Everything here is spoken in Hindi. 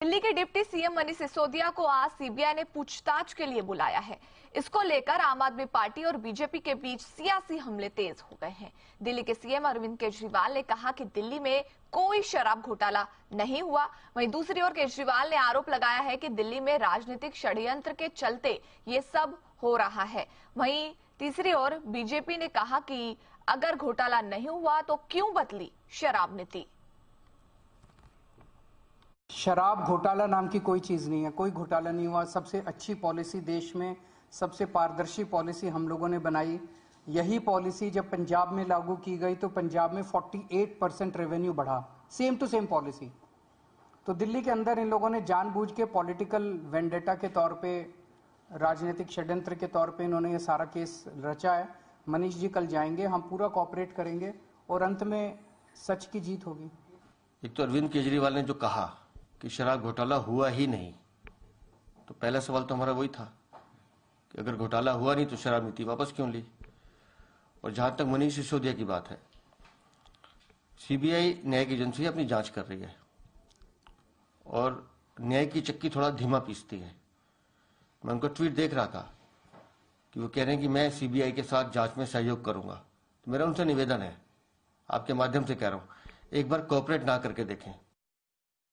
दिल्ली के डिप्टी सीएम मनीष सिसोदिया को आज सीबीआई ने पूछताछ के लिए बुलाया है। इसको लेकर आम आदमी पार्टी और बीजेपी के बीच सियासी हमले तेज हो गए हैं। दिल्ली के सीएम अरविंद केजरीवाल ने कहा कि दिल्ली में कोई शराब घोटाला नहीं हुआ। वहीं दूसरी ओर केजरीवाल ने आरोप लगाया है कि दिल्ली में राजनीतिक षड्यंत्र के चलते ये सब हो रहा है। वहीं तीसरी ओर बीजेपी ने कहा कि अगर घोटाला नहीं हुआ तो क्यों बदली शराब नीति? शराब घोटाला नाम की कोई चीज़ नहीं है, कोई घोटाला नहीं हुआ। सबसे अच्छी पॉलिसी देश में, सबसे पारदर्शी पॉलिसी हम लोगों ने बनाई। यही पॉलिसी जब पंजाब में लागू की गई तो पंजाब में 48 परसेंट रेवेन्यू बढ़ा। सेम टू सेम पॉलिसी तो दिल्ली के अंदर इन लोगों ने जानबूझ के पॉलिटिकल वेंडेटा के तौर पे, राजनीतिक षड्यंत्र के तौर पे इन्होंने ये सारा केस रचा है। मनीष जी कल जाएँगे, हम पूरा कॉपरेट करेंगे और अंत में सच की जीत होगी। एक तो अरविंद केजरीवाल ने जो कहा कि शराब घोटाला हुआ ही नहीं। तो पहला सवाल तो हमारा वही था कि अगर घोटाला हुआ नहीं तो शराब नीति वापस क्यों ली? और जहाँ तक मनीष सिसोदिया की बात है, सीबीआई न्यायिक एजेंसी अपनी जाँच कर रही है और न्याय की चक्की थोड़ा धीमा पीसती है। मैं उनका ट्वीट देख रहा था कि वो कह रहे हैं कि मैं सीबीआई के साथ जाँच में सहयोग करूँगा। तो मेरा उनसे निवेदन है, आपके माध्यम से कह रहा हूँ, एक बार कॉपरेट ना करके देखें।